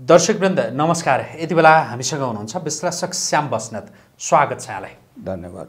दर्शकवृन्द नमस्कार। यति बेला हामीसँग हुनुहुन्छ विश्लेषक श्याम बस्नेत। स्वागत छ यहाँलाई। धन्यवाद।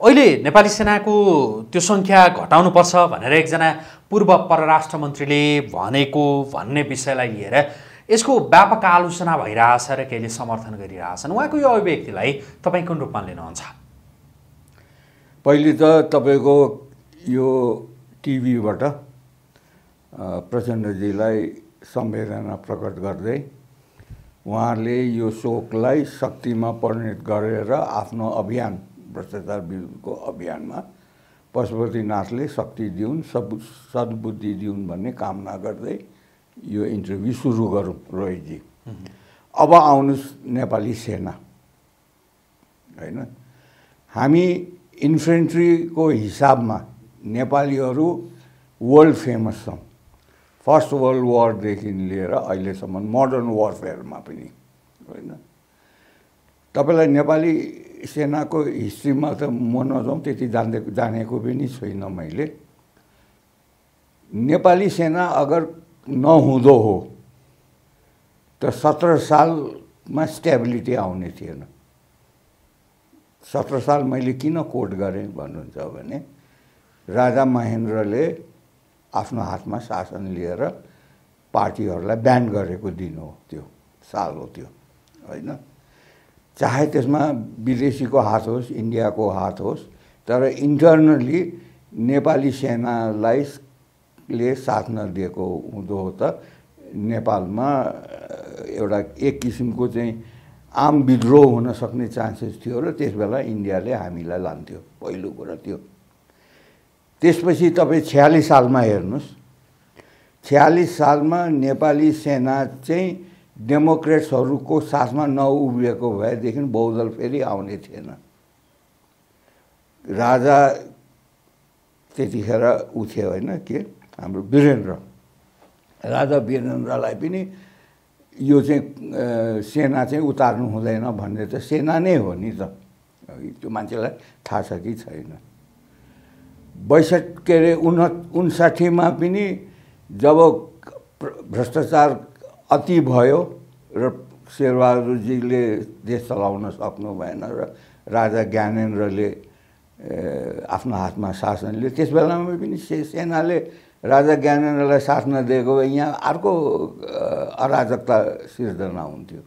अहिले नेपाली सेनाको त्यो सङ्ख्या घटाउनुपर्छ भनेर एकजना पूर्व परराष्ट्र मन्त्रीले भनेको भन्ने विषयलाई लिएर यसको व्यापक आलोचना भइरहेछ र केहीले समर्थन गरिरहेछन्। उहाँको यो अभिव्यक्तिलाई तपाईँ कुन रूपमा लिनुहुन्छ? पहिले त तपाईँको यो टिभीबाट प्रचण्डजीलाई संवेदना प्रकट गर्दै उहाँले यो शोकलाई शक्तिमा परिणत गरेर आफ्नो अभियान भ्रष्टाचार विरुद्धको अभियानमा पशुपतिनाथले शक्ति दिउन् सब सद्बुद्धि दिउन् भन्ने कामना गर्दै यो इन्टरभ्यू सुरु गरौँ रोहितजी। अब आउनुहोस् नेपाली सेना। होइन? हामी इन्फेन्ट्रीको हिसाबमा नेपालीहरू वर्ल्ड फेमस छौँ। फर्स्ट वर्ल्ड वारदेखि लिएर अहिलेसम्म मोडर्न वारफेयरमा पनि होइन? तपाईँलाई नेपाली सेनाको हिस्ट्रीमा त म नजाउँ त्यति जान्दे जानेको पनि छैन मैले। नेपाली सेना अगर नहुँदो हो त सत्र सालमा स्टेबिलिटी आउने थिएन। सत्र साल मैले किन कोट गरेँ भन्नुहुन्छ भने राजा महेन्द्रले आफ्नो हातमा शासन लिएर पार्टीहरूलाई ब्यान गरेको दिन हो त्यो साल हो त्यो होइन? चाहे त्यसमा विदेशीको हात होस् इन्डियाको हात होस् तर इन्टर्नली नेपाली सेनालाई ले साथ नदिएको हुँदो हो त नेपालमा एउटा एक किसिमको चाहिँ आम विद्रोह हुन सक्ने चान्सेस थियो र त्यस बेला इन्डियाले हामीलाई लान्थ्यो पहिलो कुरा त्यो। त्यसपछि तपाईँ छ्यालिस सालमा हेर्नुहोस्। छ्यालिस सालमा नेपाली सेना चाहिँ डेमोक्रेट्सहरूको साथमा नउभिएको भएदेखि बहुदल फेरि आउने थिएन। राजा त्यतिखेर उठ्यो होइन के? हाम्रो वीरेन्द्र। राजा वीरेन्द्रलाई पनि यो चाहिँ सेना चाहिँ उतार्नु हुँदैन भन्ने त सेना नै हो नि त। त्यो मान्छेलाई थाहा छ कि छैन। बैसठ के अरे उन उन्साठीमा पनि जब भ्रष्टाचार अति भयो र शेरबहादुरजीले देश चलाउन सक्नु भएन र राजा ज्ञानेन्द्रले आफ्नो हातमा शासन लियो त्यस बेलामा पनि से सेनाले राजा ज्ञानेन्द्रलाई साथ नदिएको भए यहाँ अर्को अराजकता सिर्जना हुन्थ्यो।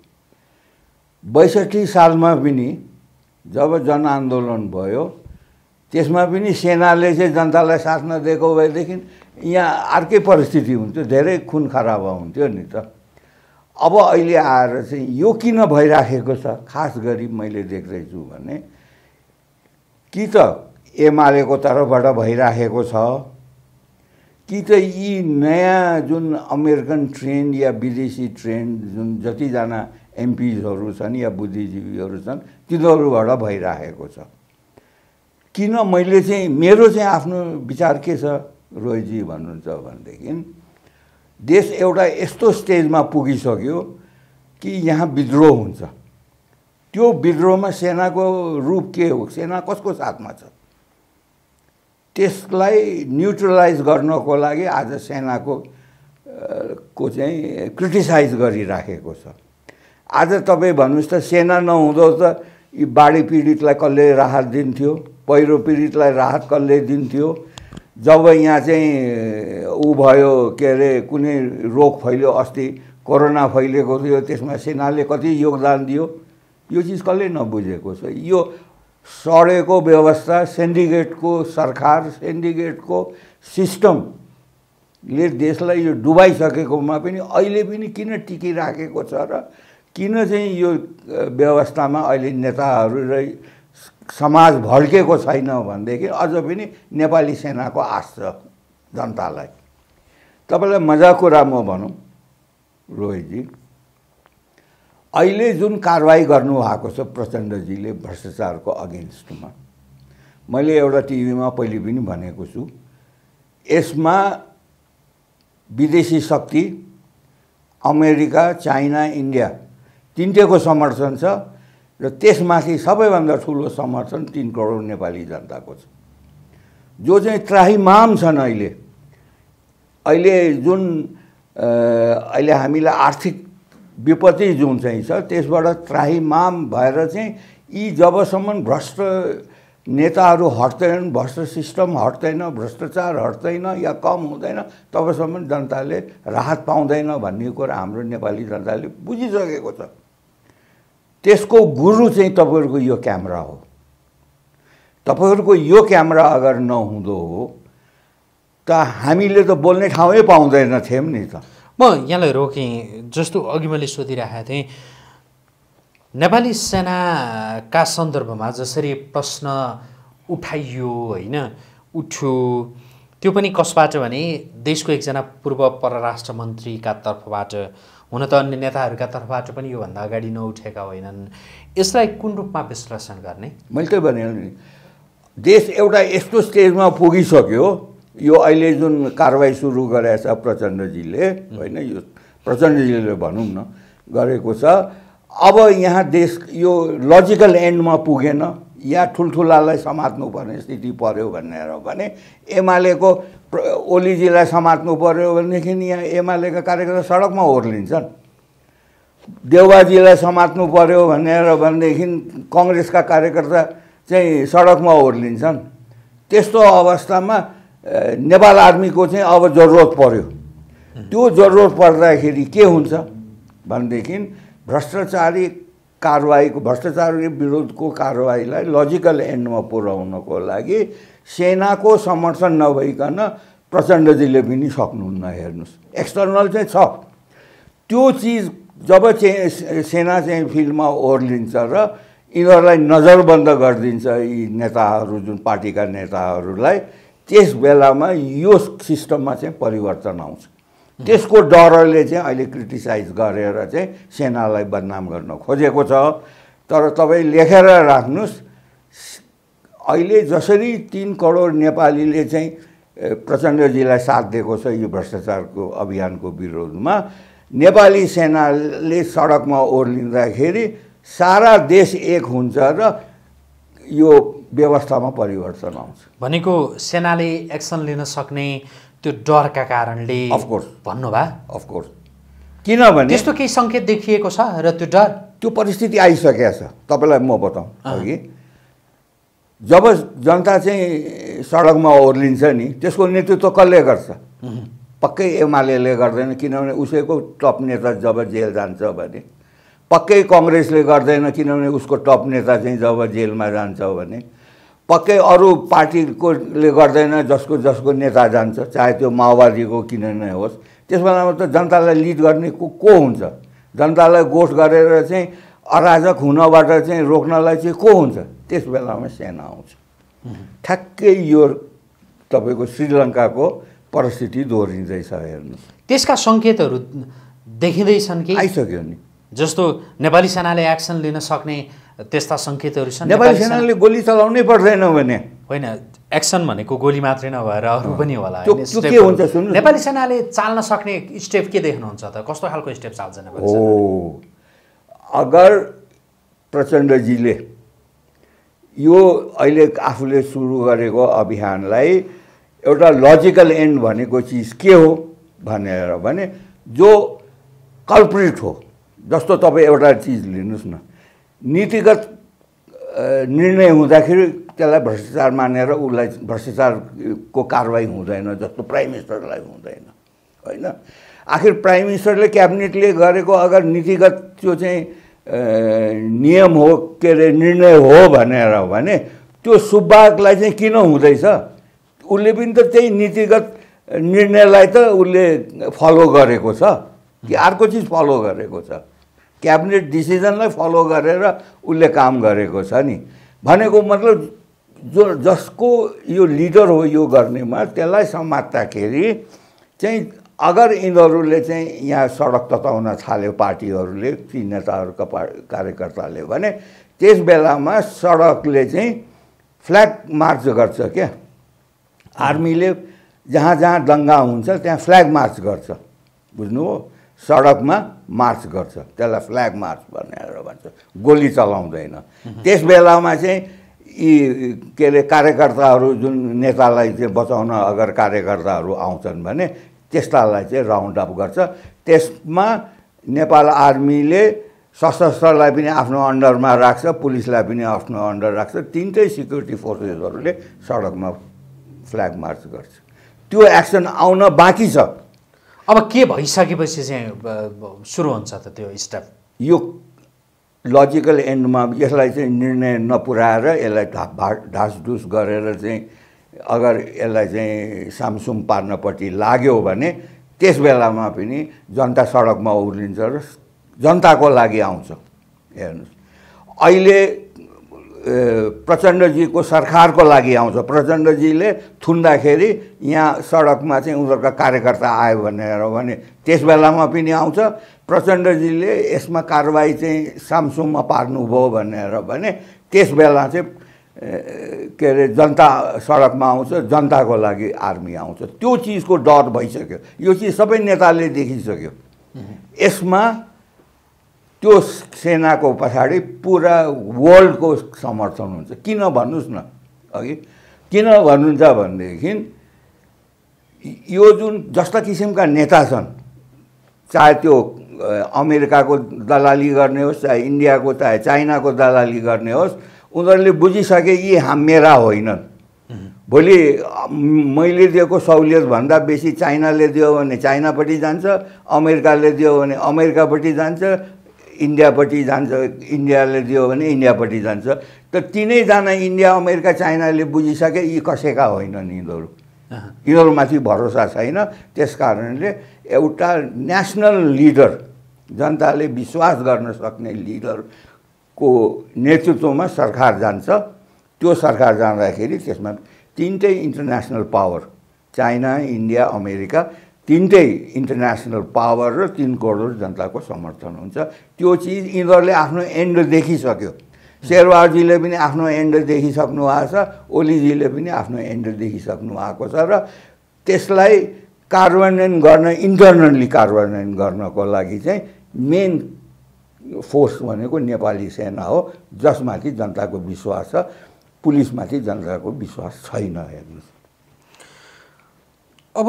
बैसठी सालमा पनि जब जनआन्दोलन भयो त्यसमा पनि सेनाले चाहिँ जनतालाई साथ नदिएको भएदेखि यहाँ अर्कै परिस्थिति हुन्थ्यो धेरै खुन खराब हुन्थ्यो नि त। अब अहिले आएर चाहिँ यो किन भइराखेको छ खास गरी मैले देख्दैछु भने कि त एमालेको तर्फबाट भइराखेको छ कि त यी नयाँ जुन अमेरिकन ट्रेन्ड या विदेशी ट्रेन्ड जुन जतिजना एमपिजहरू छन् या बुद्धिजीवीहरू छन् तिनीहरूबाट भइराखेको छ। किन मैले चाहिँ मेरो चाहिँ आफ्नो विचार के छ? रोहितजी भन्नुहुन्छ भनेदेखि देश एउटा यस्तो स्टेजमा पुगिसक्यो कि यहाँ विद्रोह हुन्छ। त्यो विद्रोहमा सेनाको रूप के हो? सेना कसको साथमा छ? त्यसलाई न्युट्रलाइज गर्नको लागि आज सेनाको को चाहिँ क्रिटिसाइज गरिराखेको छ। आज तपाईँ भन्नुहोस् त सेना नहुँदो त यी बाढी पीडितलाई कसले राहत दिन्थ्यो? पहिरो पीडितलाई राहत कसले दिन्थ्यो। जब यहाँ चाहिँ ऊ भयो के अरे कुनै रोग फैल्यो अस्ति कोरोना फैलिएको थियो त्यसमा सेनाले कति योगदान दियो यो चिज कसले नबुझेको छ? यो सडेको व्यवस्था सेन्डिकेटको सरकार सेन्डिकेटको सिस्टमले देशलाई यो डुबाइसकेकोमा पनि अहिले पनि किन टिकिराखेको छ र किन चाहिँ यो व्यवस्थामा अहिले नेताहरू र समाज भड्केको छैन भनेदेखि अझ पनि नेपाली सेनाको आश छ जनतालाई। तपाईँलाई मजाको कुरा म भनौँ रोहितजी। अहिले जुन कारवाही गर्नुभएको छ प्रचण्डजीले भ्रष्टाचारको अगेन्स्टमा मैले एउटा टिभीमा पहिले पनि भनेको छु यसमा विदेशी शक्ति अमेरिका चाइना इन्डिया तिनटेको समर्थन छ। र त्यसमाथि सबैभन्दा ठुलो समर्थन तिन करोड नेपाली जनताको छ। जो चाहिँ त्राहिमाम छन् अहिले अहिले जुन अहिले हामीलाई आर्थिक विपत्ति जुन चाहिँ छ त्यसबाट त्राहिमाम भएर चाहिँ यी जबसम्म भ्रष्ट नेताहरू हट्दैनन् भ्रष्ट सिस्टम हट्दैन भ्रष्टाचार हट्दैन या कम हुँदैन तबसम्म जनताले राहत पाउँदैन भन्ने कुरा हाम्रो नेपाली जनताले बुझिसकेको छ। त्यसको गुरु चाहिँ तपाईँहरूको यो क्यामेरा हो। तपाईँहरूको यो क्यामेरा अगर नहुँदो हो त हामीले त बोल्ने ठाउँै पाउँदैन थियौँ नि त। म यहाँलाई रोकेँ जस्तो अघि मैले सोधिरहेको थिएँ नेपाली सेनाका सन्दर्भमा जसरी प्रश्न उठाइयो होइन उठ्यो त्यो पनि कसबाट भने देशको एकजना पूर्व परराष्ट्र मन्त्रीका तर्फबाट हुन त अन्य नेताहरूका तर्फबाट पनि योभन्दा अगाडि नउठेका होइनन्। यसलाई कुन रूपमा विश्लेषण गर्ने? मैले त भने देश एउटा यस्तो स्टेजमा पुगिसक्यो यो अहिले जुन कारवाही सुरु गरेको छ प्रचण्डजीले होइन यो प्रचण्डजीले भनौँ न गरेको छ। अब यहाँ देश यो लजिकल एन्डमा पुगेन। या ठुल्ठुलालाई समात्नुपर्ने स्थिति पऱ्यो भनेर भने एमालेको ओलीजीलाई समात्नु पऱ्यो भनेदेखि यहाँ एमालेका कार्यकर्ता सडकमा ओर्लिन्छन् देउबाजीलाई समात्नु पऱ्यो भनेर भनेदेखि कङ्ग्रेसका कार्यकर्ता चाहिँ सडकमा ओर्लिन्छन् त्यस्तो अवस्थामा नेपाल आर्मीको चाहिँ अब जरुरत पऱ्यो त्यो जरुरत पर्दाखेरि के हुन्छ? भनेदेखि भ्रष्टाचारी कारवाहीको भ्रष्टाचारी विरोधको कारवाहीलाई लजिकल एन्डमा पुर्याउनको लागि सेनाको समर्थन नभइकन प्रचण्डजीले पनि सक्नुहुन्न हेर्नुहोस्। एक्सटर्नल चाहिँ छ। त्यो चिज जब चाहिँ सेना चाहिँ फिल्डमा ओर्लिन्छ र यिनीहरूलाई नजरबन्द गरिदिन्छ यी नेताहरू जुन पार्टीका नेताहरूलाई त्यस बेलामा यो सिस्टममा चाहिँ परिवर्तन आउँछ। त्यसको डरले चाहिँ अहिले क्रिटिसाइज गरेर चाहिँ सेनालाई बदनाम गर्न खोजेको छ। तर तपाईँ लेखेर राख्नुहोस्। अहिले जसरी तिन करोड नेपालीले चाहिँ प्रचण्डजीलाई साथ दिएको छ यो भ्रष्टाचारको अभियानको विरोधमा नेपाली सेनाले सडकमा ओर्लिँदाखेरि सारा देश एक हुन्छ र यो व्यवस्थामा परिवर्तन आउँछ। भनेको सेनाले एक्सन लिन सक्ने त्यो डरका कारणले अफकोर्स भन्नुभयो अफकोर्स किनभने त्यस्तो केही सङ्केत देखिएको छ र त्यो डर? त्यो परिस्थिति आइसकेको छ। तपाईँलाई म बताउँ अघि। जब जनता चाहिँ सडकमा ओर्लिन्छ नि त्यसको नेतृत्व कसले गर्छ? पक्कै एमाले गर्दैन किनभने उसैको टप नेता जब जेल जान्छ भने पक्कै कङ्ग्रेसले गर्दैन किनभने उसको टप नेता चाहिँ जब जेलमा जान्छ भने। पक्कै अरू पार्टीकोले गर्दैन जसको जसको नेता जान्छ चाहे त्यो माओवादीको किन नै होस्। त्यस बेलामा त जनतालाई लिड गर्ने को को हुन्छ? जनतालाई गोठ गरेर चाहिँ अराजक हुनबाट चाहिँ रोक्नलाई चाहिँ को हुन्छ? त्यस बेलामा सेना आउँछ। ठ्याक्कै यो तपाईँको श्रीलङ्काको परिस्थिति दोहोरिँदैछ हेर्नुहोस्। त्यसका सङ्केतहरू देखिँदैछन् कि? आइसक्यो नि। जस्तो नेपाली सेनाले एक्सन लिन सक्ने त्यस्ता सङ्केतहरू छन्। नेपाली सेनाले गोली चलाउनै पर्दैन भने। होइन एक्सन भनेको गोली मात्रै नभएर अरू पनि होला। नेपाली सेनाले चाल्न सक्ने स्टेप के देख्नुहुन्छ त? कस्तो खालको स्टेप चाल्छ नेपाली? हो। अगर प्रचण्डजीले यो अहिले आफूले सुरु गरेको अभियानलाई एउटा लजिकल एन्ड भनेको चिज के हो भनेर भने जो कल्प्रिट हो जस्तो तपाईँ एउटा चिज लिनुहोस् न। नीतिगत निर्णय हुँदाखेरि त्यसलाई भ्रष्टाचार मानेर उसलाई भ्रष्टाचारको कारवाही हुँदैन जस्तो प्राइम मिनिस्टरलाई हुँदैन होइन? आखिर प्राइम मिनिस्टरले क्याबिनेटले गरेको अगर नीतिगत त्यो चाहिँ नियम हो के अरे निर्णय हो भनेर भने त्यो सुब्बालाई चाहिँ किन हुँदैछ? उसले पनि त त्यही नीतिगत निर्णयलाई त उसले फलो गरेको छ कि अर्को चिज फलो गरेको छ? क्याबिनेट डिसिजनलाई फलो गरेर उसले काम गरेको छ नि। भनेको मतलब जो जसको यो लिडर हो यो गर्नेमा त्यसलाई समात्दाखेरि चाहिँ अगर यिनीहरूले चाहिँ यहाँ सडक तताउन थाल्यो पार्टीहरूले ती नेताहरूका पा कार्यकर्ताले भने त्यस बेलामा सडकले चाहिँ फ्ल्याग मार्च गर्छ क्या। आर्मीले जहाँ जहाँ दङ्गा हुन्छ त्यहाँ फ्ल्याग मार्च गर्छ। बुझ्नुभयो? सडकमा मार्च गर्छ। त्यसलाई फ्ल्याग मार्च भनेर भन्छ। गोली चलाउँदैन। त्यस बेलामा चाहिँ यी के अरे कार्यकर्ताहरू जुन नेतालाई चाहिँ बचाउन अगर कार्यकर्ताहरू आउँछन् भने त्यस्तालाई चाहिँ राउन्ड अप गर्छ। त्यसमा नेपाल आर्मीले सशस्त्रलाई पनि आफ्नो अन्डरमा राख्छ पुलिसलाई पनि आफ्नो अन्डर राख्छ। तिनटै सिक्युरिटी फोर्सेसहरूले सडकमा फ्ल्याग मार्च गर्छ। त्यो एक्सन आउन बाँकी छ। अब के भइसकेपछि चाहिँ सुरु हुन्छ त त्यो स्टेप यो लजिकल एन्डमा यसलाई चाहिँ निर्णय नपुऱ्याएर यसलाई ढा ढासढुस गरेर चाहिँ अगर यसलाई चाहिँ सामसुम पार्नपट्टि लाग्यो भने त्यस बेलामा पनि जनता सडकमा उर्लिन्छ र जनताको लागि आउँछ। हेर्नुहोस्। अहिले प्रचण्डजीको सरकारको लागि आउँछ। प्रचण्डजीले थुन्दाखेरि यहाँ सडकमा चाहिँ उनीहरूका कार्यकर्ता आयो भनेर भने त्यस बेलामा पनि आउँछ। प्रचण्डजीले यसमा कारवाही चाहिँ सामसुममा पार्नुभयो भनेर भने त्यस बेला चाहिँ के अरे जनता सडकमा आउँछ जनताको लागि आर्मी आउँछ। त्यो चिजको डर भइसक्यो। यो चिज सबै नेताले देखिसक्यो। यसमा त्यो सेनाको पछाडि पुरा वर्ल्डको समर्थन हुन्छ। किन भन्नुहोस् न अघि। किन भन्नुहुन्छ भनेदेखि यो जुन जस्ता किसिमका नेता छन् चाहे त्यो अमेरिकाको दलाली गर्ने होस् चाहे इन्डियाको चाहे चाइनाको दलाली गर्ने होस् उनीहरूले बुझिसके यी हाम मेरा होइनन्। भोलि मैले दिएको सहुलियतभन्दा बेसी चाइनाले दियो भने चाइनापट्टि जान्छ अमेरिकाले दियो भने अमेरिकापट्टि जान्छ इन्डियापट्टि जान्छ इन्डियाले दियो भने इन्डियापट्टि जान्छ। त तिनैजना इन्डिया अमेरिका चाइनाले बुझिसके यी कसैका होइनन् यिनीहरू। यिनीहरूमाथि भरोसा छैन। त्यस कारणले एउटा नेसनल लिडर जनताले विश्वास गर्न सक्ने लिडरको नेतृत्वमा सरकार जान्छ। त्यो सरकार जाँदाखेरि त्यसमा तिनटै international power China India America तिनटै इन्टरनेसनल पावर र तिन करोड जनताको समर्थन हुन्छ। त्यो चिज यिनीहरूले आफ्नो एन्ड देखिसक्यो। शेरबहादुरजीले पनि आफ्नो एन्ड देखिसक्नु भएको छ ओलीजीले पनि आफ्नो एन्ड देखिसक्नु भएको छ र त्यसलाई कार्यान्वयन गर्न इन्टरनल्ली कार्यान्वयन गर्नको लागि चाहिँ मेन फोर्स भनेको नेपाली सेना हो जसमाथि जनताको विश्वास छ पुलिसमाथि जनताको विश्वास छैन हेर्नुहोस्। अब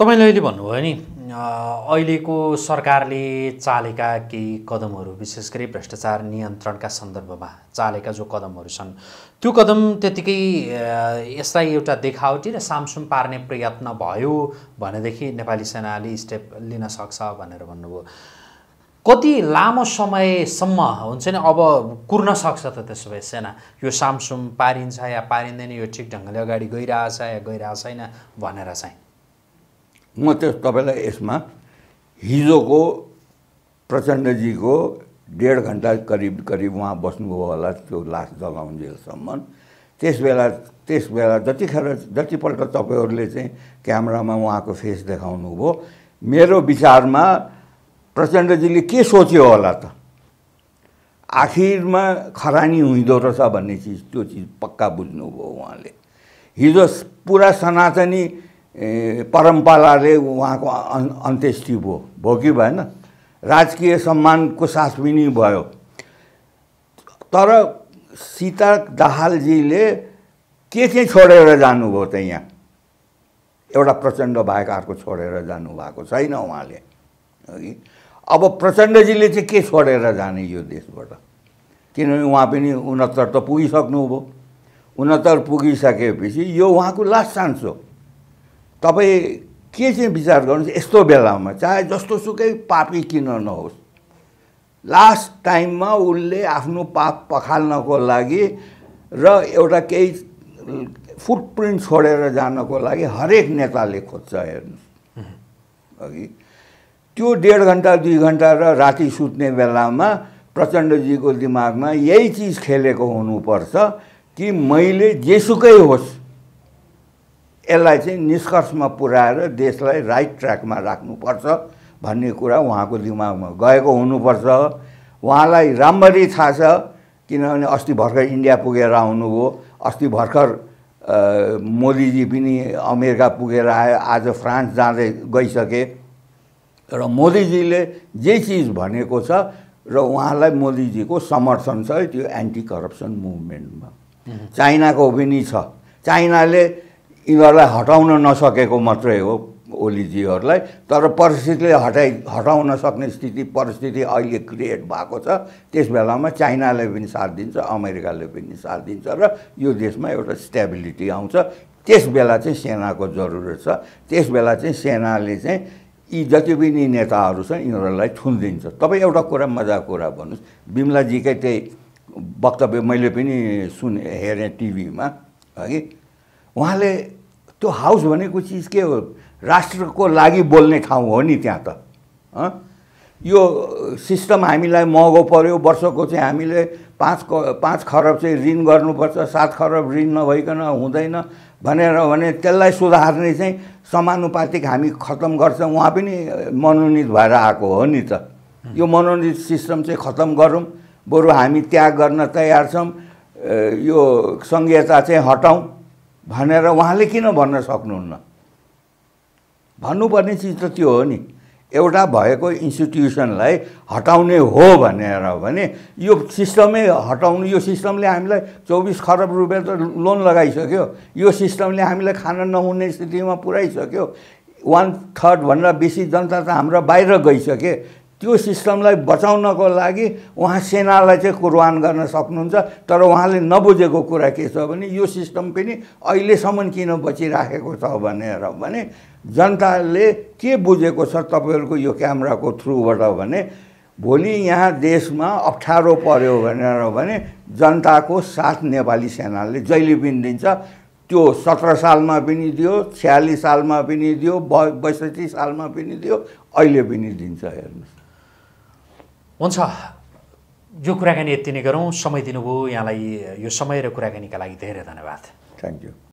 तपाईँले अहिले भन्नुभयो नि अहिलेको सरकारले चालेका केही कदमहरू विशेष गरी भ्रष्टाचार नियन्त्रणका सन्दर्भमा चालेका जो कदमहरू छन् त्यो कदम त्यत्तिकै यसलाई एउटा देखावटी र सामसुम पार्ने प्रयत्न भयो भनेदेखि नेपाली सेनाले स्टेप लिन सक्छ भनेर भन्नुभयो। कति लामो समयसम्म हुन्छ नि अब कुर्न सक्छ त त्यसो भए सेना यो सामसुम पारिन्छ या पारिँदैन यो ठिक ढङ्गले अगाडि गइरहेछ या गइरहेको छैन भनेर चाहिँ? म त्यो तपाईँलाई यसमा हिजोको प्रचण्डजीको डेढ घन्टा करिब करिब उहाँ बस्नुभयो होला त्यो लास जलाउन्जेलसम्म। त्यस बेला त्यस बेला जतिखेर जतिपल्ट तपाईँहरूले चाहिँ क्यामरामा उहाँको फेस देखाउनु भयो मेरो विचारमा प्रचण्डजीले के सोच्यो होला त? आखिरमा खरानी हुँदो रहेछ भन्ने चिज त्यो चिज पक्का बुझ्नुभयो उहाँले। हिजो पुरा सनातनी परम्पराले उहाँको अन्त्येष्टि भयो भयो कि भएन? राजकीय सम्मानको साथ पनि भयो। तर सीता दाहालजीले के चाहिँ छोडेर जानुभयो त यहाँ? एउटा प्रचण्ड बाहेक अर्को छोडेर जानुभएको छैन उहाँले। अघि अब प्रचण्डजीले चाहिँ के छोडेर जाने यो देशबाट? किनभने उहाँ पनि उनहत्तर त पुगिसक्नुभयो। उनहत्तर पुगिसकेपछि यो उहाँको लास्ट चान्स हो। तपाईँ के चाहिँ विचार गर्नुहोस् यस्तो बेलामा चाहे जस्तो सुकै पापी किन नहोस्। लास्ट टाइममा उसले आफ्नो पाप पखाल्नको लागि र एउटा केही फुटप्रिन्ट छोडेर जानको लागि हरेक नेताले खोज्छ हेर्नुहोस्। अघि त्यो डेढ घन्टा दुई घन्टा र राति सुत्ने बेलामा प्रचण्डजीको दिमागमा यही चिज खेलेको हुनुपर्छ कि मैले जेसुकै होस् यसलाई चाहिँ निष्कर्षमा पुऱ्याएर देशलाई राइट ट्र्याकमा राख्नुपर्छ भन्ने कुरा उहाँको दिमागमा गएको हुनुपर्छ। उहाँलाई राम्ररी थाहा छ किनभने अस्ति भर्खर इन्डिया पुगेर आउनुभयो अस्ति भर्खर मोदीजी पनि अमेरिका पुगेर आयो आज फ्रान्स जाँदै गइसके। र मोदीजीले जे चिज भनेको छ र उहाँलाई मोदीजीको समर्थन छ त्यो एन्टी करप्सन मुभमेन्टमा चाइनाको पनि छ। चाइनाले यिनीहरूलाई हटाउन नसकेको मात्रै हो ओलीजीहरूलाई तर परिस्थितिले हटाइ हटाउन सक्ने स्थिति परिस्थिति अहिले क्रिएट भएको छ। त्यस बेलामा चाइनाले पनि साथ दिन्छ अमेरिकाले पनि साथ दिन्छ र यो देशमा एउटा स्टेबिलिटी आउँछ। त्यस बेला चाहिँ सेनाको जरुरत छ। त्यस बेला चाहिँ सेनाले चाहिँ यी जति पनि नेताहरू छन् यिनीहरूलाई थुनिदिन्छ। तपाईँ एउटा कुरा मजाको कुरा भन्नुहोस्। बिमलाजीकै त्यही वक्तव्य मैले पनि सुने हेरेँ टिभीमा हगि उहाँले त्यो हाउस भनेको चिज के हो? राष्ट्रको लागि बोल्ने ठाउँ हो नि त्यहाँ त यो सिस्टम हामीलाई महँगो पऱ्यो वर्षको चाहिँ हामीले पाँच पाँच खरब चाहिँ ऋण गर्नुपर्छ सात खरब ऋण नभइकन हुँदैन भनेर भने त्यसलाई सुधार्ने चाहिँ समानुपातिक हामी खत्तम गर्छौँ। उहाँ पनि मनोनित भएर आएको हो नि त। यो मनोनित सिस्टम चाहिँ खत्तम गरौँ। बरु हामी त्याग गर्न तयार छौँ। यो सङ्घीयता चाहिँ हटाउँ। भनेर उहाँले किन भन्न सक्नुहुन्न? भन्नुपर्ने चिज त त्यो हो नि। एउटा भएको इन्स्टिट्युसनलाई हटाउने हो भनेर भने यो सिस्टमै हटाउनु यो सिस्टमले हामीलाई चौबिस खरब रुपियाँ त लोन लगाइसक्यो। यो सिस्टमले हामीलाई खान नहुने स्थितिमा पुऱ्याइसक्यो। वान थर्डभन्दा बेसी जनता त हाम्रो बाहिर गइसके। त्यो सिस्टमलाई बचाउनको लागि उहाँ सेनालाई चाहिँ कुर्बान गर्न सक्नुहुन्छ तर उहाँले नबुझेको कुरा के छ भने यो सिस्टम पनि अहिलेसम्म किन बचिराखेको छ भनेर भने जनताले के बुझेको छ तपाईँहरूको यो क्यामेराको थ्रुबाट भने भोलि यहाँ देशमा अप्ठ्यारो पर्यो भनेर भने जनताको साथ नेपाली सेनाले जहिले पनि दिन्छ। त्यो सत्र सालमा पनि दियो छ्यालिस सालमा पनि दियो ब बैसठी सालमा पनि दियो अहिले पनि दिन्छ हेर्नुहोस्। हुन्छ। यो कुराकानी यति नै गरौँ। समय दिनुभयो। यहाँलाई यो समय र कुराकानीका लागि धेरै धन्यवाद। Thank you